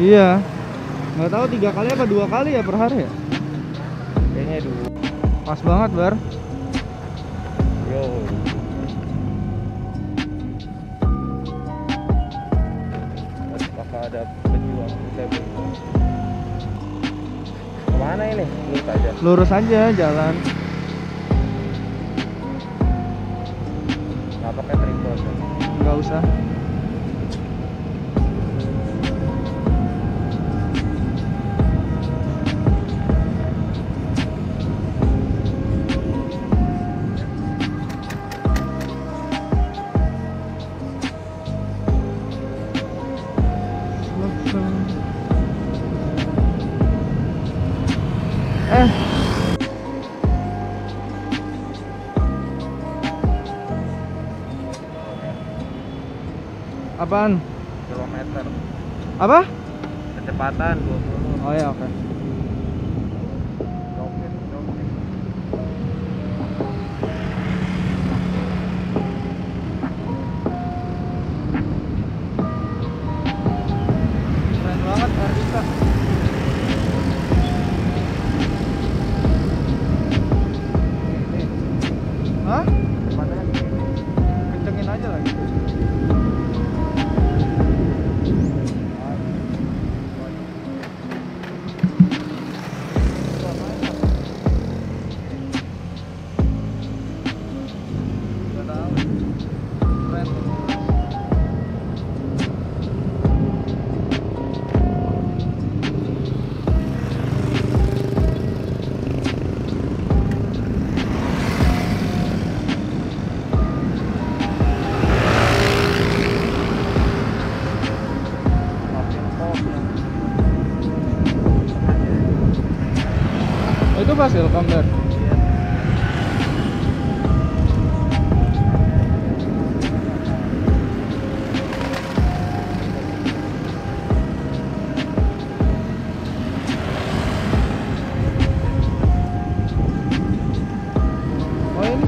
iya. Nggak tahu tiga kali apa dua kali ya per hari ya? kayaknya dulu Pas banget bar. yo apakah ada pejuang ke mana ini lurus aja Lurus aja jalan. nggak pakai tripod? Nggak usah. Apaan? kilometer Apa? kecepatan 20 Oh ya oke. Roket,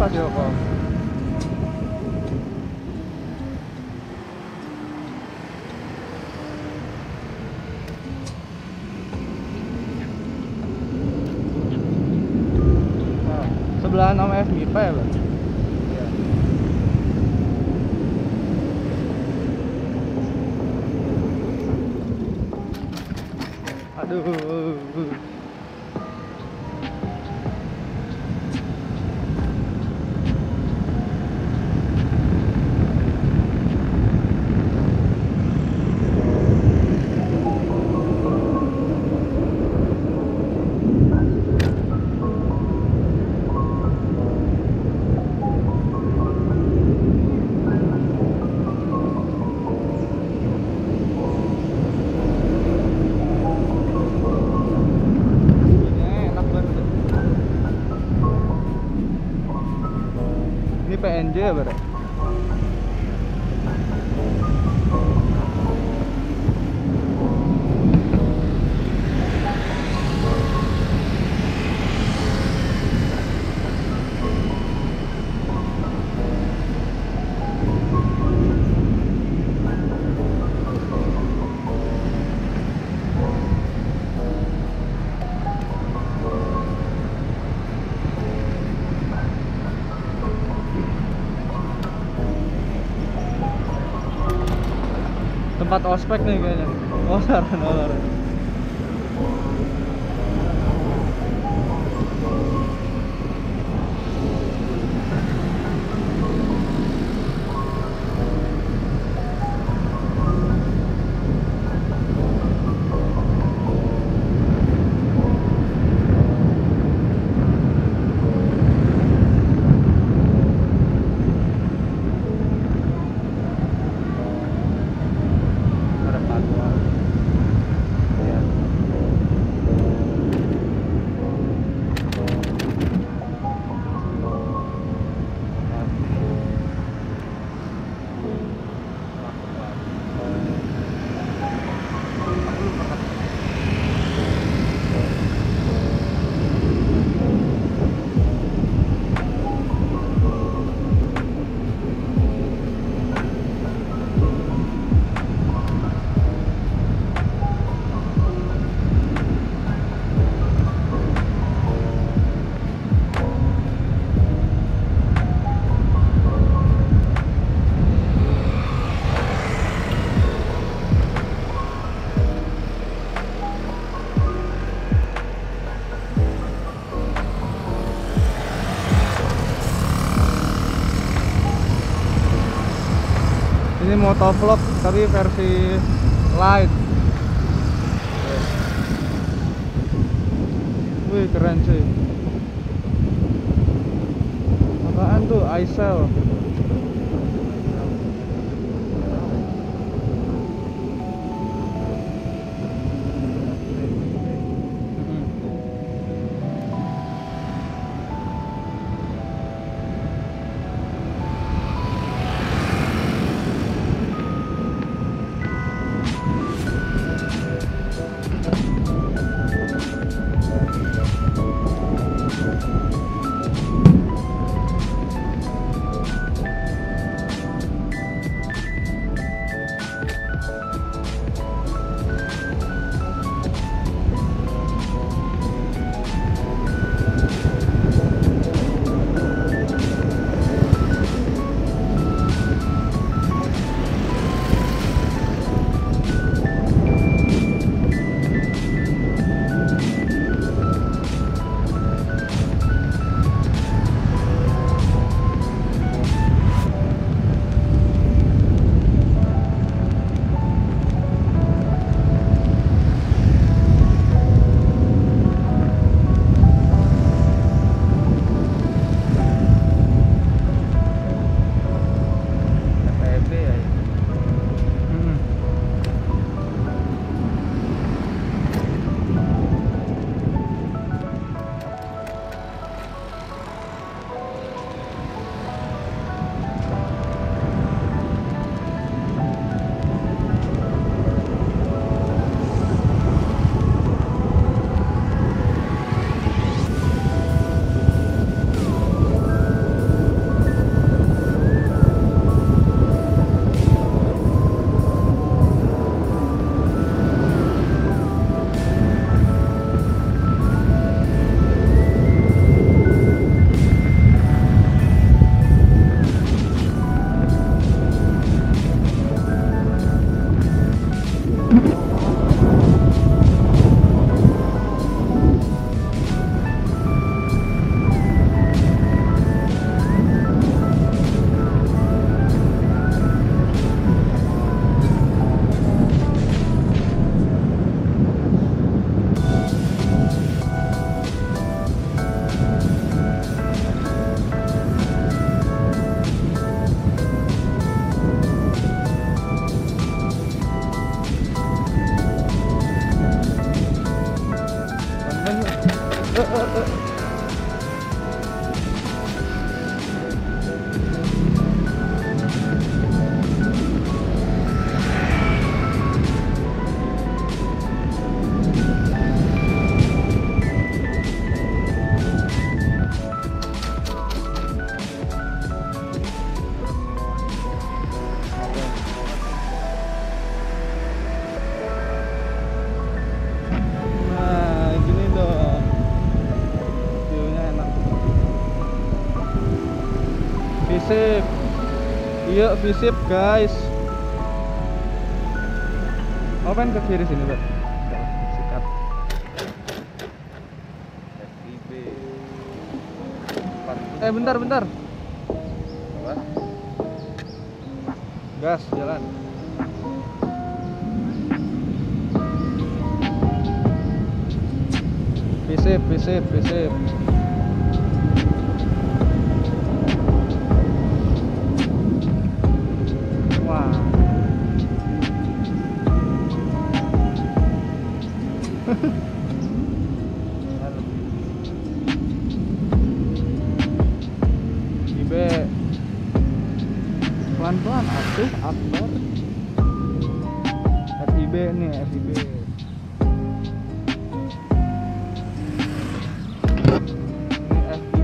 Oh ini pas Ilkom. Ah, Sebelahan sama FMIPA ya, Bang? Ini PNJ ya, Tempat ospek nih kayaknya. Oh, saran, saran. Motovlog tapi versi light. Wih keren sih. Apaan tuh? iCell. Visip, guys. Pengen ke kiri sini, Pak. Sikat. FIB Eh, bentar, bentar. Apa? Gas, jalan. Visip, visip, visip.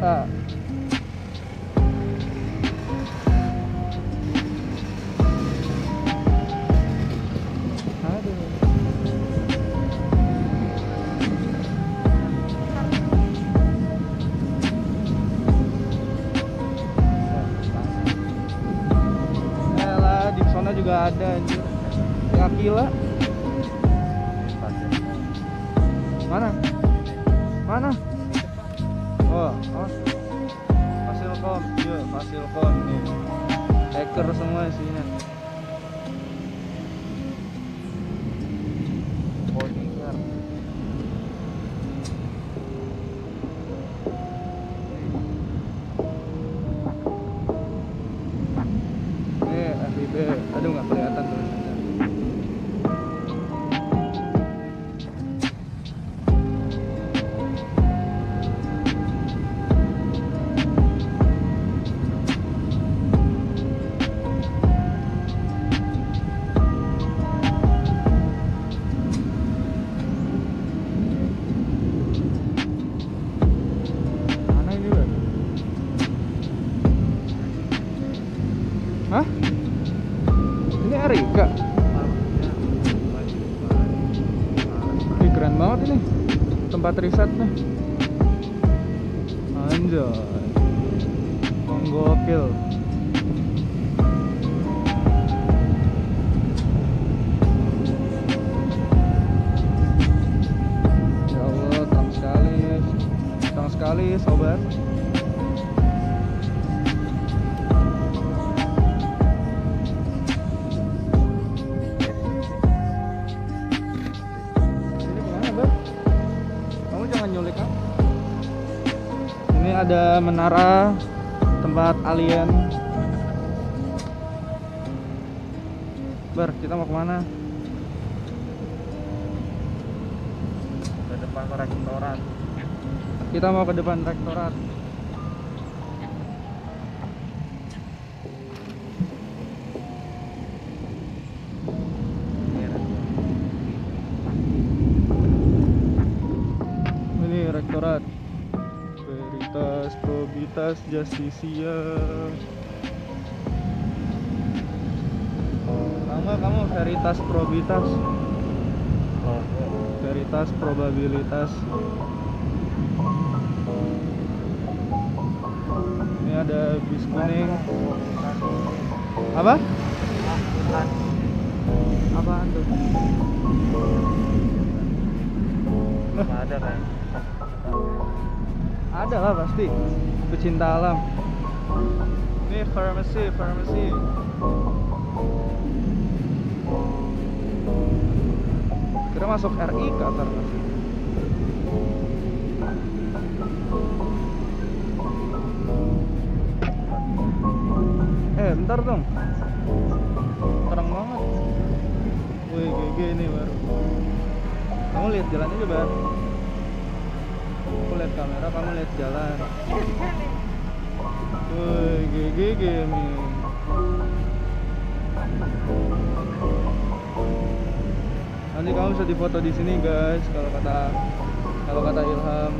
Ini Hah? Ini Erika. Ini keren banget ini. Tempat risetnya. Anjay. Monggo Ya Allah, tang sekali. Tang sekali, sobat. Ada menara tempat alien. Bar kita mau ke mana? Ke depan rektorat. kita mau ke depan rektorat Probitas Justisia kamu kamu Veritas Probitas? Oh, Veritas Probabilitas. Ini ada bis kuning. Apa? Apaan tuh? Nggak ada kan? ada lah pasti pecinta alam. Ini farmasi farmasi. Kira masuk RI ke farmasi eh bentar dong. Terang banget. Wih GG ini baru kamu lihat jalannya bar aku lihat kamera kamu lihat jalan. Wih GG gaming nanti kamu bisa difoto di sini guys kalau kata kalau kata Ilham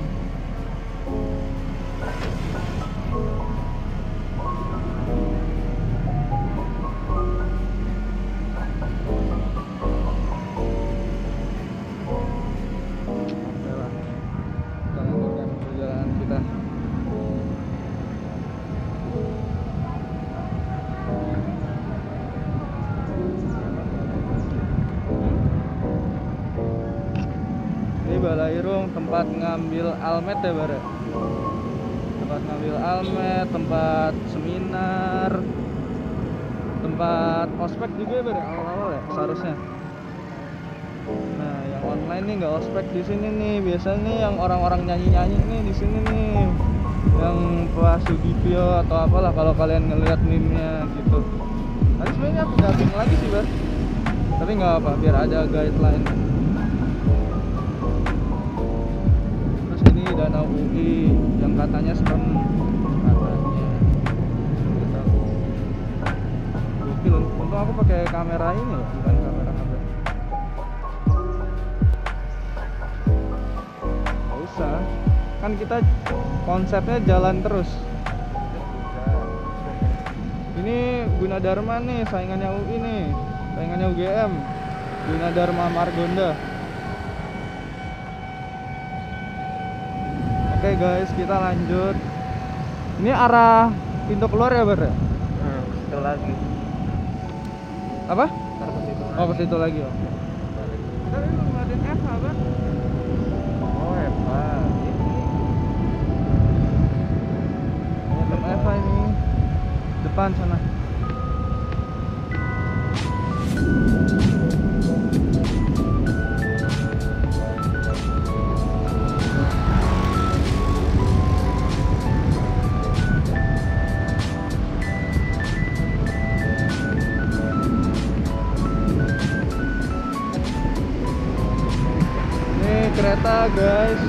tempat ngambil almet ya Bare? Tempat ngambil almet, tempat seminar, tempat ospek juga ya Bare? Awal-awal ya seharusnya. Nah, yang online nih nggak ospek di sini nih. Biasanya nih yang orang-orang nyanyi-nyanyi nih di sini nih. Yang Pak Sugipio atau apalah kalau kalian ngelihat meme-nya gitu. Tapi sebenarnya aku gabung lagi sih, Bar. Tapi nggak apa, biar ada guideline. Danau UI yang katanya serem katanya. Gokil, untung aku pakai kamera ini loh, bukan kamera HP. Gak usah. Kan kita konsepnya jalan terus. Ini Gunadarma nih saingannya UI nih. Saingannya UGM Gunadarma Margonda oke guys kita lanjut ini arah pintu keluar ya Bar ya? Hmm, itu lagi. apa? Ntar ke situ oh ke lagi. situ lagi oh kita tadi mau ngeliatin F Bar Oh, Eva. Ini. Eva ini depan sana. Guys.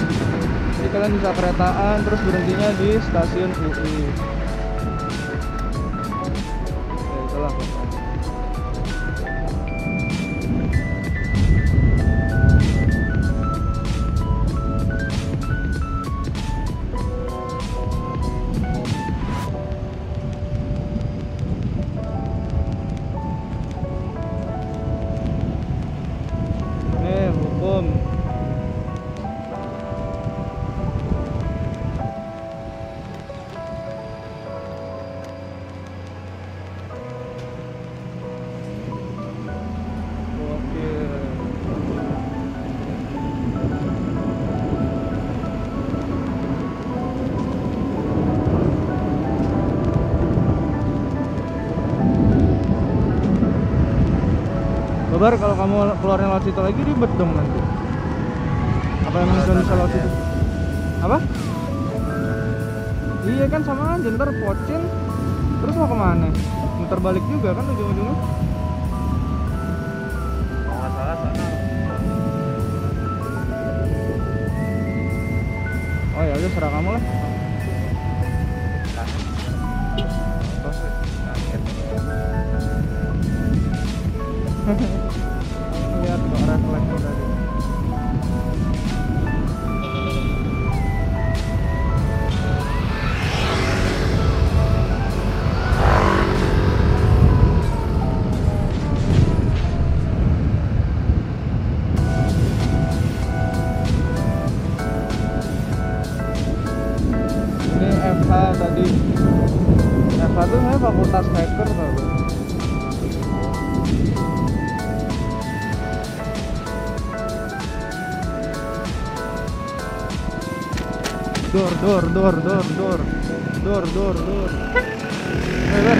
Jadi kalian bisa keretaan terus berhentinya di stasiun UI. Ya itulah. Bar kalau kamu keluarnya lewat situ lagi ribet dong nanti. Apa emang Kalau cuma bisa lewat situ? Apa? Iya kan sama aja ntar pocin terus mau ke mana? Muter balik juga kan ujung-ujungnya? Kalau nggak salah sana. Oh ya udah serah kamu lah. Lihat Dor, dor, dor, dor, dor, dor, dor, dor. Eh, Ber.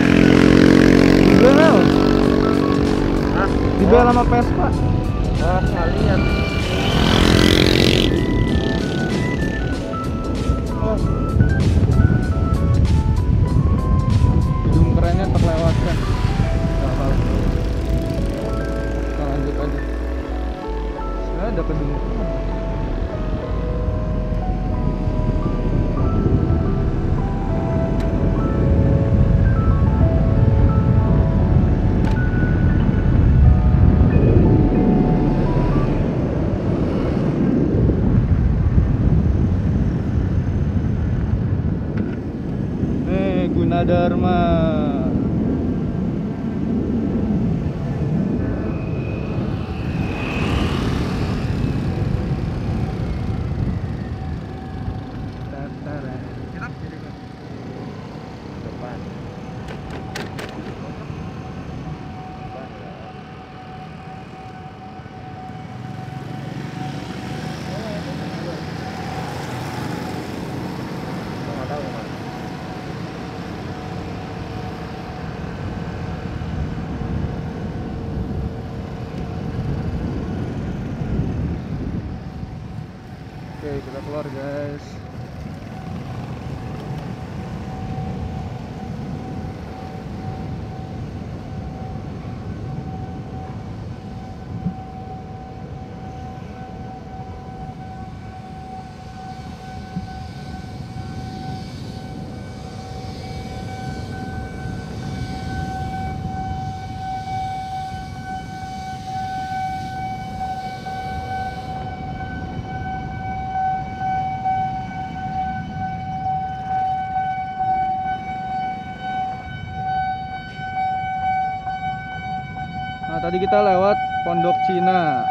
Dibel, Hah? dibel sama Vespa. Oh, nggak Eh, Gunadarma. Tatara. Depan. Depan ya. Gua nggak tahu, Mas. Oke, kita keluar guys. Nah, tadi kita lewat Pondok Cina.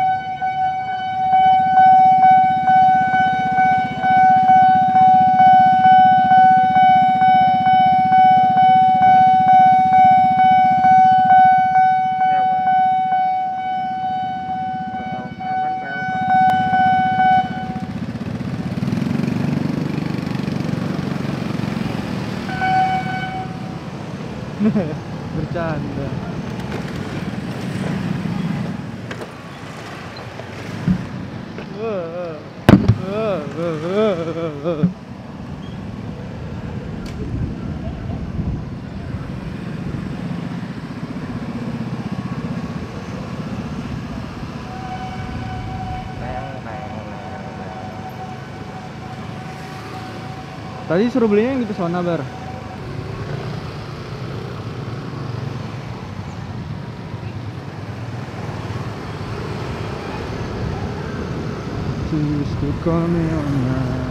Tadi suruh belinya yang di pesona bar. My Choose to call me on my